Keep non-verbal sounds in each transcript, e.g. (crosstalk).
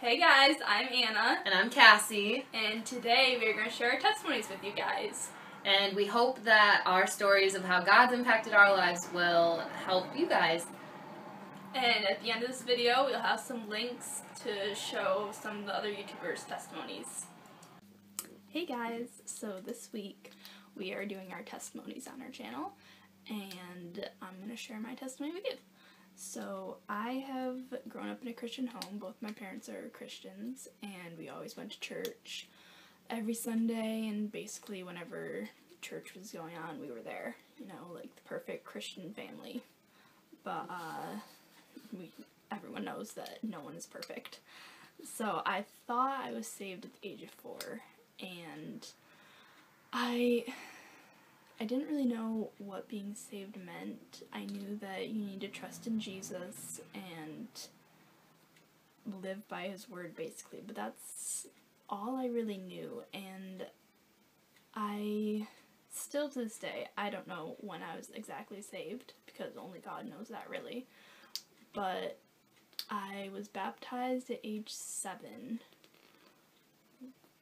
Hey guys, I'm Anna, And I'm Cassie, and today we're going to share our testimonies with you guys. and we hope that our stories of how God's impacted our lives will help you guys. And at the end of this video, we'll have some links to show some of the other YouTubers' testimonies. Hey guys, so this week we are doing our testimonies on our channel, and I'm going to share my testimony with you. So, I have grown up in a Christian home. Both my parents are Christians, and we always went to church every Sunday, and basically, whenever church was going on, we were there. You know, like the perfect Christian family. But, uh, we, everyone knows that no one is perfect. So, I thought I was saved at the age of four, and I I didn't really know what being saved meant. I knew that you need to trust in Jesus and live by his word basically, but that's all I really knew and I still to this day I don't know when I was exactly saved because only God knows that really. But I was baptized at age 7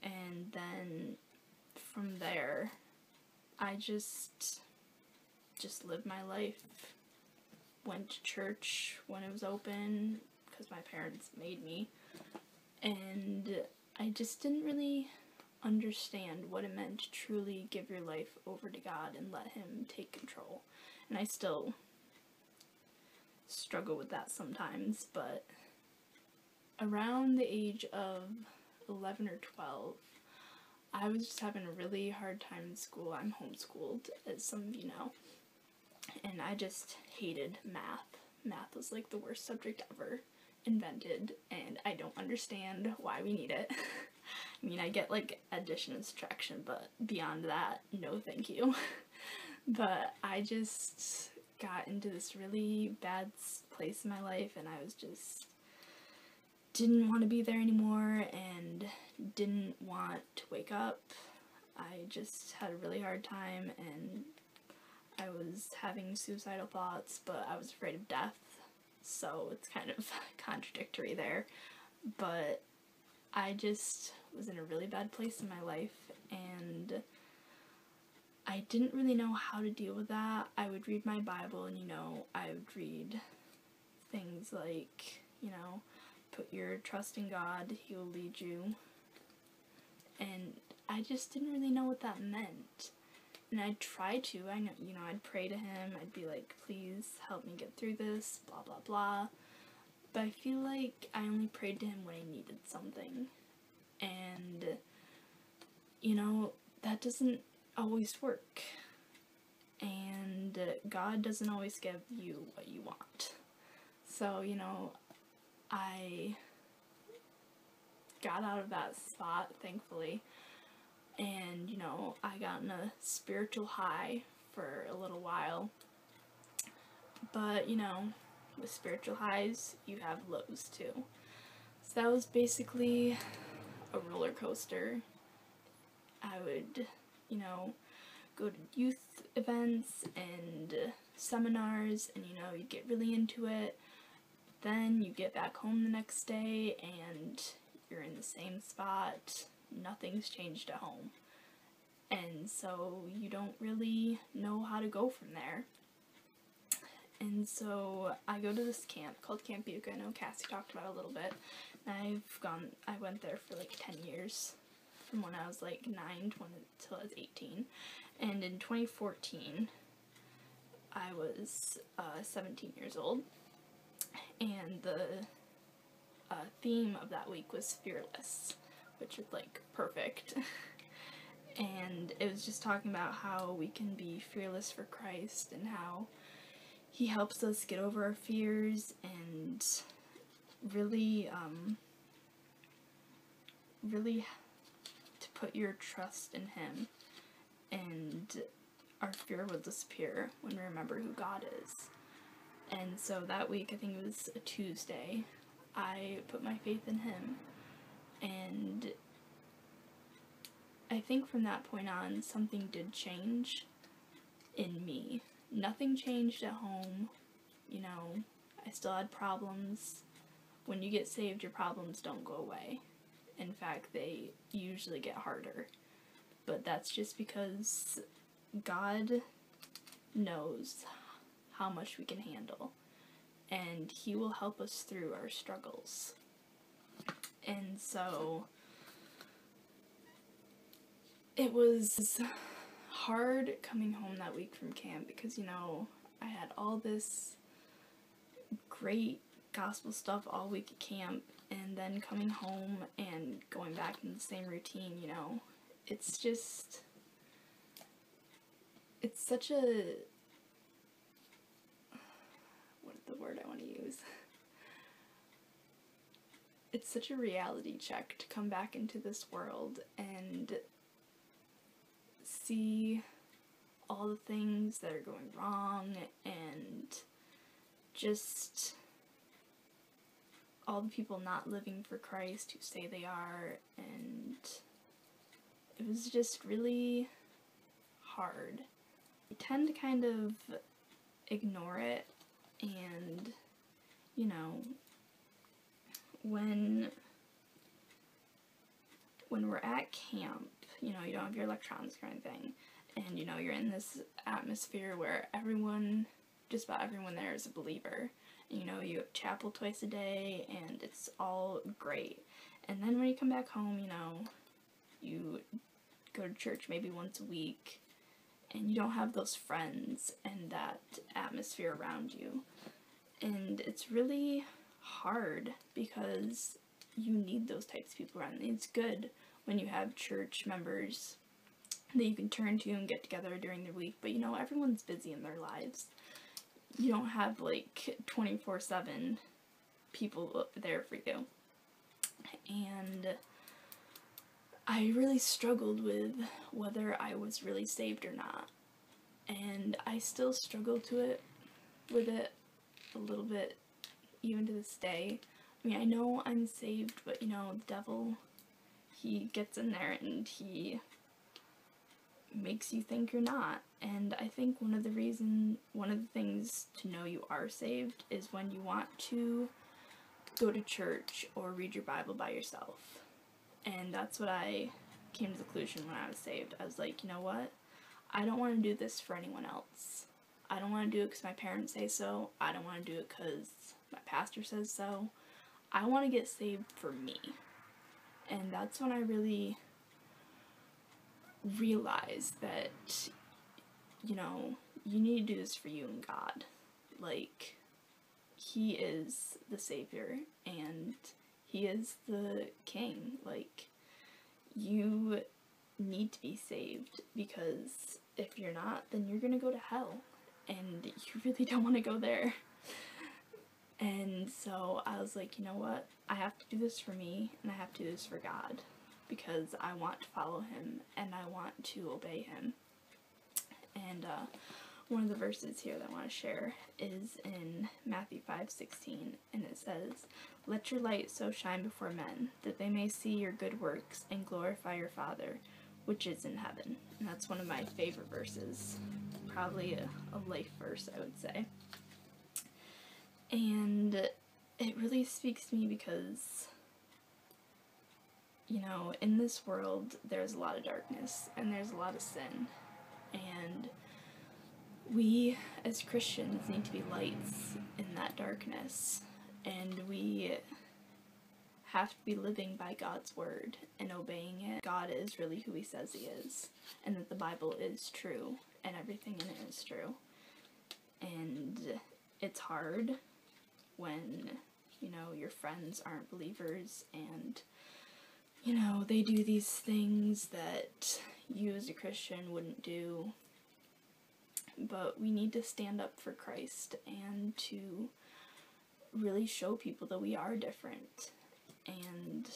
and then from there I just just lived my life. Went to church when it was open because my parents made me. And I just didn't really understand what it meant to truly give your life over to God and let him take control. And I still struggle with that sometimes, but around the age of 11 or 12, I was just having a really hard time in school. I'm homeschooled, as some of you know. And I just hated math. Math was like the worst subject ever invented, and I don't understand why we need it. (laughs) I mean, I get like addition and subtraction, but beyond that, no thank you. (laughs) but I just got into this really bad place in my life, and I was just didn't want to be there anymore and didn't want to wake up. I just had a really hard time and I was having suicidal thoughts, but I was afraid of death. So it's kind of (laughs) contradictory there. But I just was in a really bad place in my life and I didn't really know how to deal with that. I would read my Bible and, you know, I would read things like, you know, put your trust in God, He will lead you. And I just didn't really know what that meant. And I'd try to, I know, you know, I'd pray to Him, I'd be like, please help me get through this, blah, blah, blah. But I feel like I only prayed to Him when I needed something. And, you know, that doesn't always work. And God doesn't always give you what you want. So, you know, I got out of that spot, thankfully. And, you know, I got in a spiritual high for a little while. But, you know, with spiritual highs, you have lows too. So that was basically a roller coaster. I would, you know, go to youth events and seminars, and, you know, you'd get really into it then you get back home the next day and you're in the same spot. Nothing's changed at home. And so you don't really know how to go from there. And so I go to this camp called Camp Buca. I know Cassie talked about it a little bit. And I've gone, I went there for like 10 years from when I was like 9 until I was 18. And in 2014, I was uh, 17 years old and the uh, theme of that week was fearless, which is like perfect. (laughs) and it was just talking about how we can be fearless for Christ and how He helps us get over our fears and really, um, really to put your trust in Him and our fear will disappear when we remember who God is. And so that week, I think it was a Tuesday, I put my faith in him. And I think from that point on, something did change in me. Nothing changed at home. You know, I still had problems, when you get saved, your problems don't go away. In fact, they usually get harder. But that's just because God knows how much we can handle. And He will help us through our struggles. And so it was hard coming home that week from camp because, you know, I had all this great gospel stuff all week at camp and then coming home and going back in the same routine, you know. It's just it's such a what is the word I want to use? It's such a reality check to come back into this world and see all the things that are going wrong and just all the people not living for Christ who say they are and it was just really hard. I tend to kind of ignore it and you know when when we're at camp, you know, you don't have your electronics or anything, and you know, you're in this atmosphere where everyone, just about everyone there is a believer. You know, you have chapel twice a day, and it's all great. And then when you come back home, you know, you go to church maybe once a week, and you don't have those friends and that atmosphere around you. And it's really hard because you need those types of people around. It's good when you have church members that you can turn to and get together during the week, but you know, everyone's busy in their lives. You don't have like 24 7 people there for you. And I really struggled with whether I was really saved or not. And I still struggle to it with it a little bit even to this day. I mean, I know I'm saved, but you know, the devil, he gets in there and he makes you think you're not. And I think one of the reason, one of the things to know you are saved is when you want to go to church or read your Bible by yourself. And that's what I came to the conclusion when I was saved. I was like, you know what? I don't want to do this for anyone else. I don't want to do it because my parents say so. I don't want to do it because my pastor says so. I want to get saved for me. And that's when I really realized that, you know, you need to do this for you and God. Like, He is the Savior and He is the King. Like, you need to be saved because if you're not, then you're gonna go to hell. And you (laughs) really don't want to go there. And so I was like, you know what? I have to do this for me and I have to do this for God because I want to follow him and I want to obey him. And uh, one of the verses here that I want to share is in Matthew 5:16 and it says, "Let your light so shine before men that they may see your good works and glorify your Father which is in heaven." And that's one of my favorite verses. Probably a, a life verse, I would say. And it really speaks to me because, you know, in this world, there's a lot of darkness and there's a lot of sin. And we, as Christians, need to be lights in that darkness. And we have to be living by God's word and obeying it. God is really who he says he is, and that the Bible is true, and everything in it is true. And it's hard when, you know, your friends aren't believers and, you know, they do these things that you as a Christian wouldn't do. But we need to stand up for Christ and to really show people that we are different. And,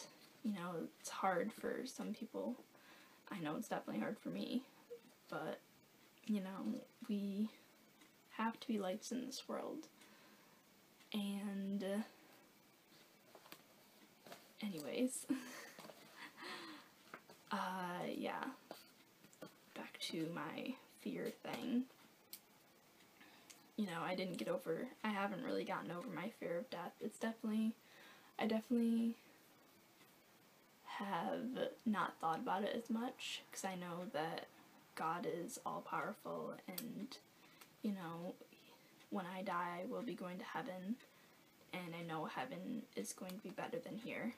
you know, it's hard for some people. I know it's definitely hard for me. But, you know, we have to be lights in this world and uh, anyways (laughs) uh yeah back to my fear thing you know i didn't get over i haven't really gotten over my fear of death it's definitely I definitely have not thought about it as much because I know that God is all powerful and, you know, when I die, we'll be going to heaven and I know heaven is going to be better than here.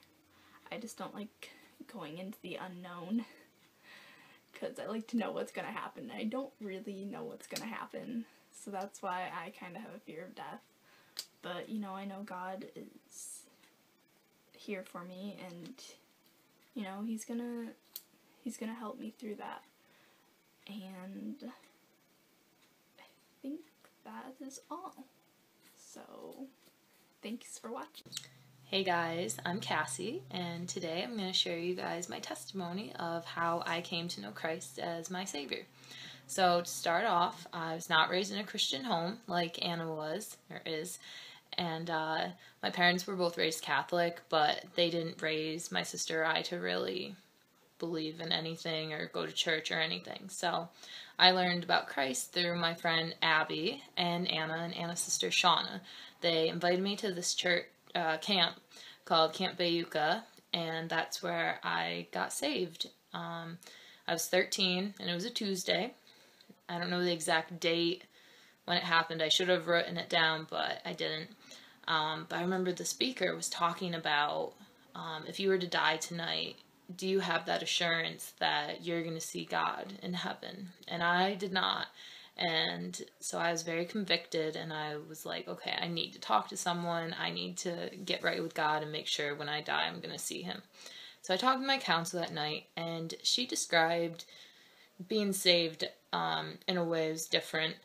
I just don't like going into the unknown because I like to know what's going to happen. I don't really know what's going to happen, so that's why I kind of have a fear of death. But, you know, I know God is here for me and, you know, He's gonna, He's gonna help me through that. And I think that is all. So, thanks for watching. Hey guys, I'm Cassie, and today I'm going to share you guys my testimony of how I came to know Christ as my Savior. So, to start off, I was not raised in a Christian home like Anna was, or is, and uh, my parents were both raised Catholic, but they didn't raise my sister or I to really believe in anything or go to church or anything. So, I learned about Christ through my friend Abby and Anna and Anna's sister Shauna. They invited me to this church uh, camp called Camp Bayuka, and that's where I got saved. Um, I was 13, and it was a Tuesday. I don't know the exact date when it happened. I should have written it down, but I didn't. Um, but I remember the speaker was talking about um, if you were to die tonight, do you have that assurance that you're going to see God in heaven? And I did not. And so I was very convicted, and I was like, okay, I need to talk to someone. I need to get right with God and make sure when I die, I'm going to see Him. So I talked to my counselor that night, and she described being saved um, in a way is different.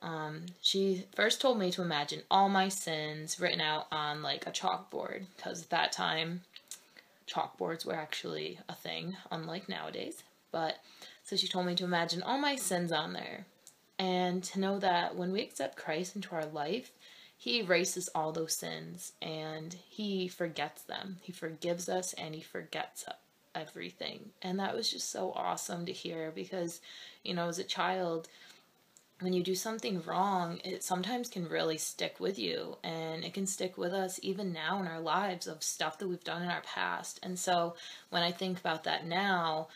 Um, she first told me to imagine all my sins written out on like a chalkboard, because at that time, chalkboards were actually a thing, unlike nowadays. But so she told me to imagine all my sins on there and to know that when we accept Christ into our life, He erases all those sins and He forgets them. He forgives us and He forgets everything. And that was just so awesome to hear because, you know, as a child, when you do something wrong, it sometimes can really stick with you and it can stick with us even now in our lives of stuff that we've done in our past. And so when I think about that now,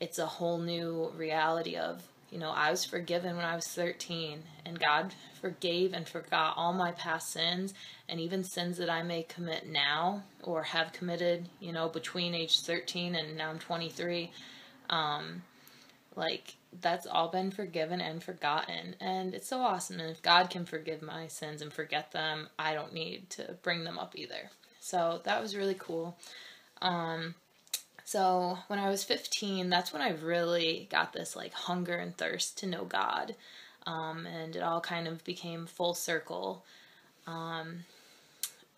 it's a whole new reality of you know, I was forgiven when I was 13, and God forgave and forgot all my past sins, and even sins that I may commit now or have committed, you know, between age 13 and now I'm 23. Um, like, that's all been forgiven and forgotten, and it's so awesome. And if God can forgive my sins and forget them, I don't need to bring them up either. So that was really cool. Um, so when I was 15, that's when I really got this like hunger and thirst to know God. Um, and it all kind of became full circle. Um,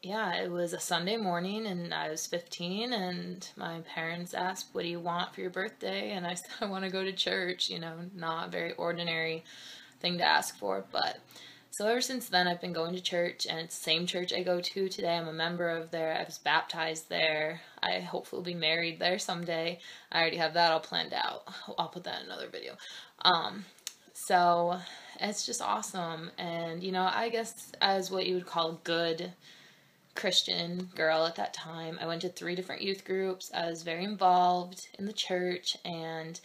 yeah, it was a Sunday morning and I was 15 and my parents asked, what do you want for your birthday? And I said, I want to go to church, you know, not a very ordinary thing to ask for, but so ever since then, I've been going to church, and it's the same church I go to today. I'm a member of there. I was baptized there. I hopefully will be married there someday. I already have that all planned out. I'll put that in another video. Um, so it's just awesome, and you know, I guess as what you would call a good Christian girl at that time, I went to three different youth groups. I was very involved in the church, and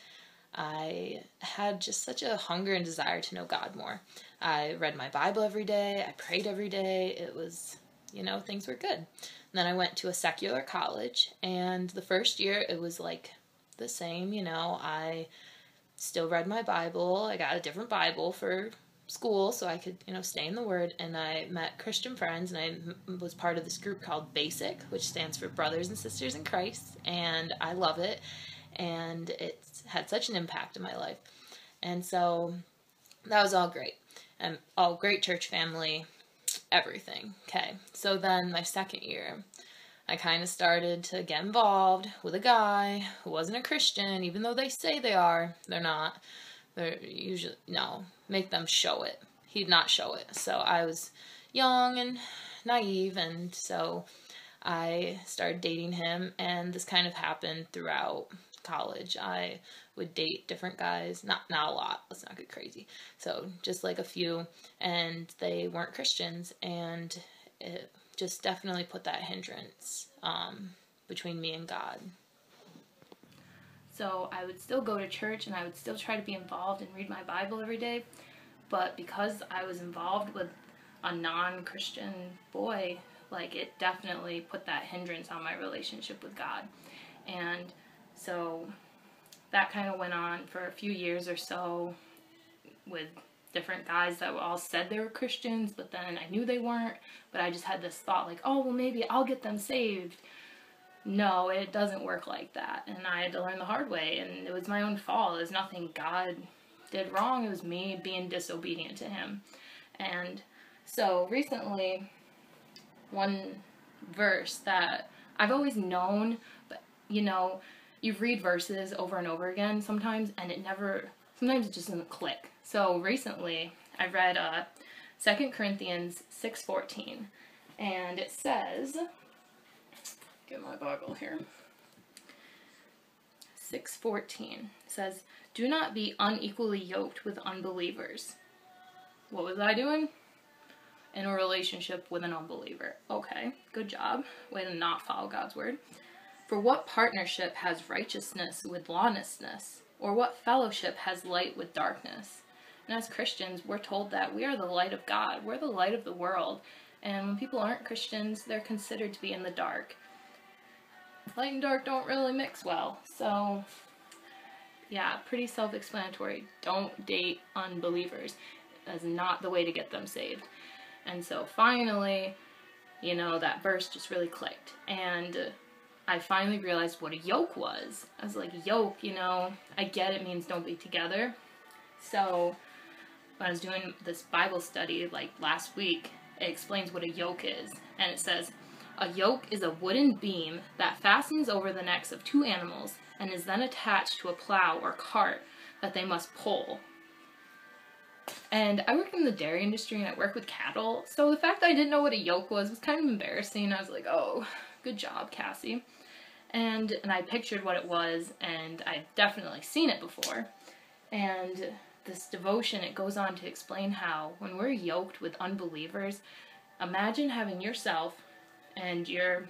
I had just such a hunger and desire to know God more. I read my Bible every day, I prayed every day. It was, you know, things were good. And then I went to a secular college, and the first year it was like the same, you know, I still read my Bible. I got a different Bible for school so I could, you know, stay in the Word. And I met Christian friends, and I was part of this group called BASIC, which stands for Brothers and Sisters in Christ. And I love it and it's had such an impact in my life. And so that was all great. And all great church family, everything. Okay. So then my second year, I kind of started to get involved with a guy who wasn't a Christian, even though they say they are. They're not. They're usually, no, make them show it. He'd not show it. So I was young and naive, and so I started dating him, and this kind of happened throughout college, I would date different guys. Not not a lot. Let's not get crazy. So just like a few, and they weren't Christians, and it just definitely put that hindrance um, between me and God. So I would still go to church and I would still try to be involved and read my Bible every day. But because I was involved with a non Christian boy, like it definitely put that hindrance on my relationship with God. And so that kind of went on for a few years or so with different guys that all said they were Christians, but then I knew they weren't. But I just had this thought, like, oh, well, maybe I'll get them saved. No, it doesn't work like that. And I had to learn the hard way, and it was my own fault. It was nothing God did wrong, it was me being disobedient to Him. And so recently, one verse that I've always known, but you know, you read verses over and over again sometimes, and it never, sometimes it just doesn't click. So recently, I read uh, 2 Corinthians 6.14, and it says, get my Bible here, 6.14 says, Do not be unequally yoked with unbelievers. What was I doing? In a relationship with an unbeliever. Okay, good job. Way to not follow God's word. For what partnership has righteousness with lawlessness? Or what fellowship has light with darkness? And as Christians, we're told that we are the light of God. We're the light of the world. And when people aren't Christians, they're considered to be in the dark. Light and dark don't really mix well. So, yeah, pretty self explanatory. Don't date unbelievers. That's not the way to get them saved. And so finally, you know, that verse just really clicked. And I finally realized what a yoke was. I was like, yoke, you know, I get it means don't be together. So when I was doing this Bible study like last week, it explains what a yoke is. And it says, a yoke is a wooden beam that fastens over the necks of two animals and is then attached to a plow or cart that they must pull. And I work in the dairy industry and I work with cattle, so the fact that I didn't know what a yoke was was kind of embarrassing. I was like, oh, good job, Cassie. And, and I pictured what it was, and I've definitely seen it before. And this devotion, it goes on to explain how when we're yoked with unbelievers, imagine having yourself and your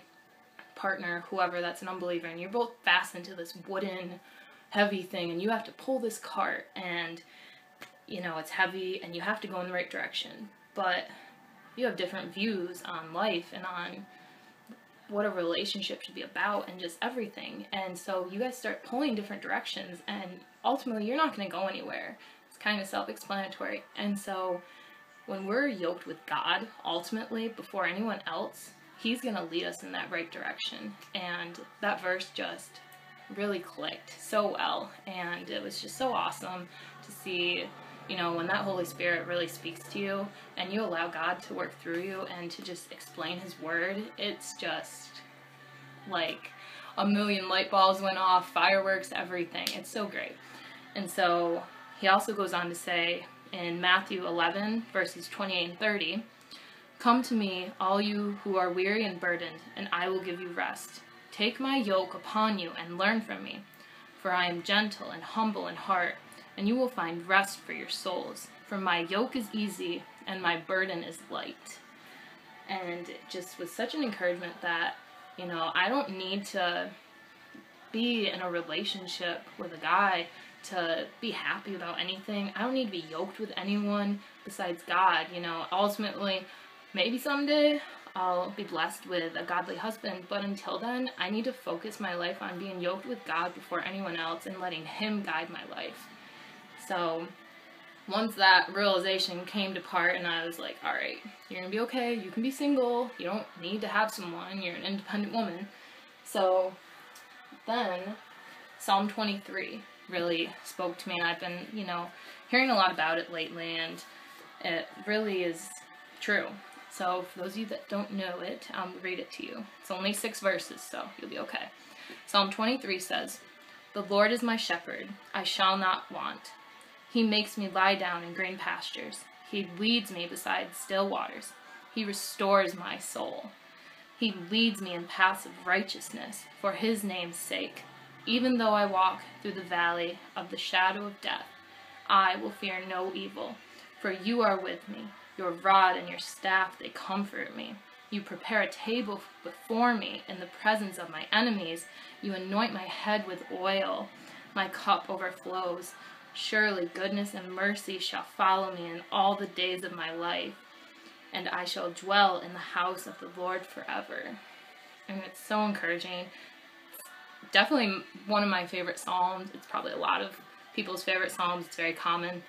partner, whoever that's an unbeliever, and you're both fastened to this wooden, heavy thing, and you have to pull this cart, and you know it's heavy, and you have to go in the right direction. But you have different views on life and on what a relationship should be about and just everything. And so you guys start pulling different directions, and ultimately, you're not going to go anywhere It's kind of self explanatory. And so when we're yoked with God, ultimately, before anyone else, He's going to lead us in that right direction. And that verse just really clicked so well. And it was just so awesome to see, you know, when that Holy Spirit really speaks to you and you allow God to work through you and to just explain His Word, it's just like a million light bulbs went off, fireworks, everything. It's so great. And so he also goes on to say in Matthew 11, verses 28 and 30, Come to me, all you who are weary and burdened, and I will give you rest. Take my yoke upon you and learn from me, for I am gentle and humble in heart, and you will find rest for your souls. For my yoke is easy and my burden is light. And it just was such an encouragement that, you know, I don't need to be in a relationship with a guy to be happy about anything. I don't need to be yoked with anyone besides God. You know, ultimately, maybe someday I'll be blessed with a godly husband, but until then, I need to focus my life on being yoked with God before anyone else and letting Him guide my life. So, once that realization came to part, and I was like, alright, you're gonna be okay, you can be single, you don't need to have someone, you're an independent woman. So, then, Psalm 23 really spoke to me. And I've been, you know, hearing a lot about it lately, and it really is true. So, for those of you that don't know it, I'll read it to you. It's only six verses, so you'll be okay. Psalm 23 says, The Lord is my shepherd, I shall not want. He makes me lie down in green pastures. He leads me beside still waters. He restores my soul. He leads me in paths of righteousness for his name's sake. Even though I walk through the valley of the shadow of death, I will fear no evil, for you are with me. Your rod and your staff, they comfort me. You prepare a table before me in the presence of my enemies. You anoint my head with oil. My cup overflows. Surely goodness and mercy shall follow me in all the days of my life, and I shall dwell in the house of the Lord forever. And it's so encouraging. It's definitely one of my favorite psalms. It's probably a lot of people's favorite psalms. It's very common.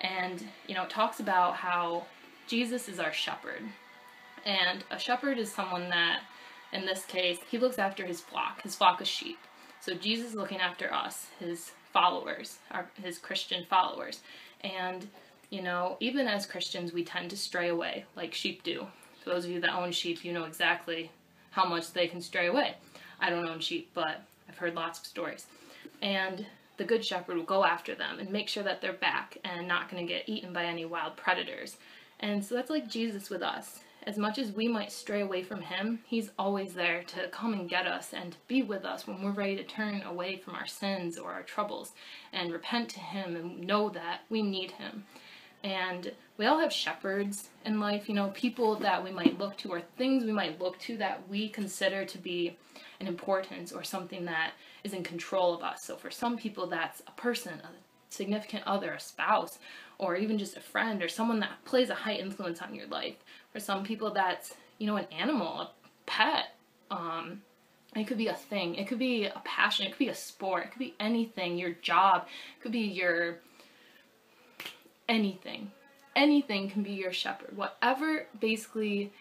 And, you know, it talks about how Jesus is our shepherd. And a shepherd is someone that, in this case, he looks after his flock, his flock of sheep. So Jesus is looking after us, his followers, our, his Christian followers. And, you know, even as Christians, we tend to stray away like sheep do. For those of you that own sheep, you know exactly how much they can stray away. I don't own sheep, but I've heard lots of stories. And the good shepherd will go after them and make sure that they're back and not going to get eaten by any wild predators. And so that's like Jesus with us. As much as we might stray away from him, he's always there to come and get us and be with us when we're ready to turn away from our sins or our troubles and repent to him and know that we need him. And we all have shepherds in life, you know, people that we might look to or things we might look to that we consider to be an importance or something that is in control of us. So for some people, that's a person, a significant other, a spouse, or even just a friend or someone that plays a high influence on your life. For some people, that's, you know, an animal, a pet. Um, it could be a thing. It could be a passion. It could be a sport. It could be anything. Your job. It could be your anything. Anything can be your shepherd. Whatever basically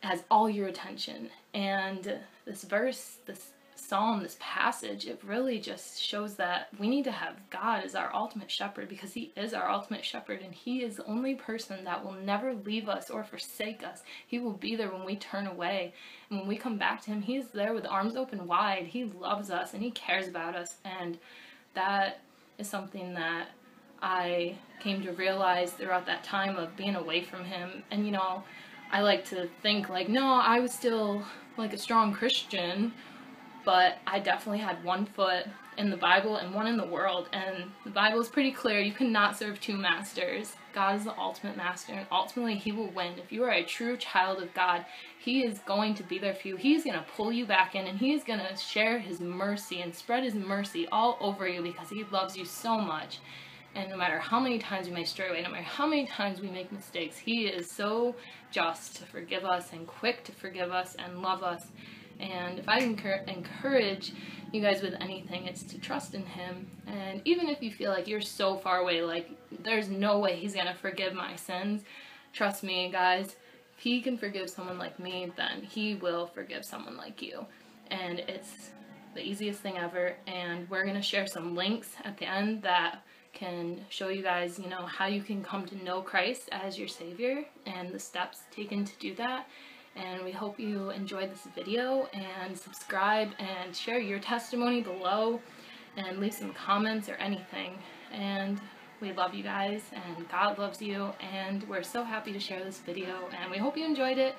has all your attention. And this verse, this psalm, this passage, it really just shows that we need to have God as our ultimate shepherd because He is our ultimate shepherd and He is the only person that will never leave us or forsake us. He will be there when we turn away. And when we come back to Him, He is there with arms open wide. He loves us and He cares about us. And that is something that I came to realize throughout that time of being away from Him. And you know, I like to think like, no, I was still like a strong Christian but I definitely had one foot in the Bible and one in the world. And the Bible is pretty clear you cannot serve two masters. God is the ultimate master, and ultimately, He will win. If you are a true child of God, He is going to be there for you. He is going to pull you back in, and He is going to share His mercy and spread His mercy all over you because He loves you so much. And no matter how many times we may stray away, no matter how many times we make mistakes, He is so just to forgive us and quick to forgive us and love us. And if I encourage you guys with anything, it's to trust in Him. And even if you feel like you're so far away, like there's no way He's gonna forgive my sins, trust me, guys. If He can forgive someone like me, then He will forgive someone like you. And it's the easiest thing ever. And we're gonna share some links at the end that can show you guys, you know, how you can come to know Christ as your Savior and the steps taken to do that and we hope you enjoyed this video and subscribe and share your testimony below and leave some comments or anything. And we love you guys and God loves you and we're so happy to share this video and we hope you enjoyed it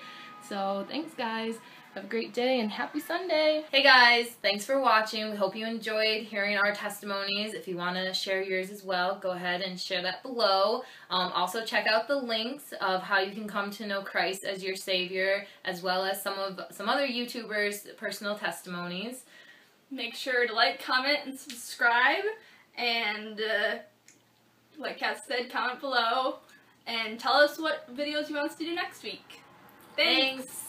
so thanks guys have a great day and happy Sunday. Hey guys, thanks for watching. We hope you enjoyed hearing our testimonies. If you want to share yours as well, go ahead and share that below. Um, also check out the links of how you can come to know Christ as your Savior, as well as some of some other YouTubers' personal testimonies. Make sure to like, comment, and subscribe. And uh, like Cass said, comment below. And tell us what videos you want us to do next week. Thanks. Thanks.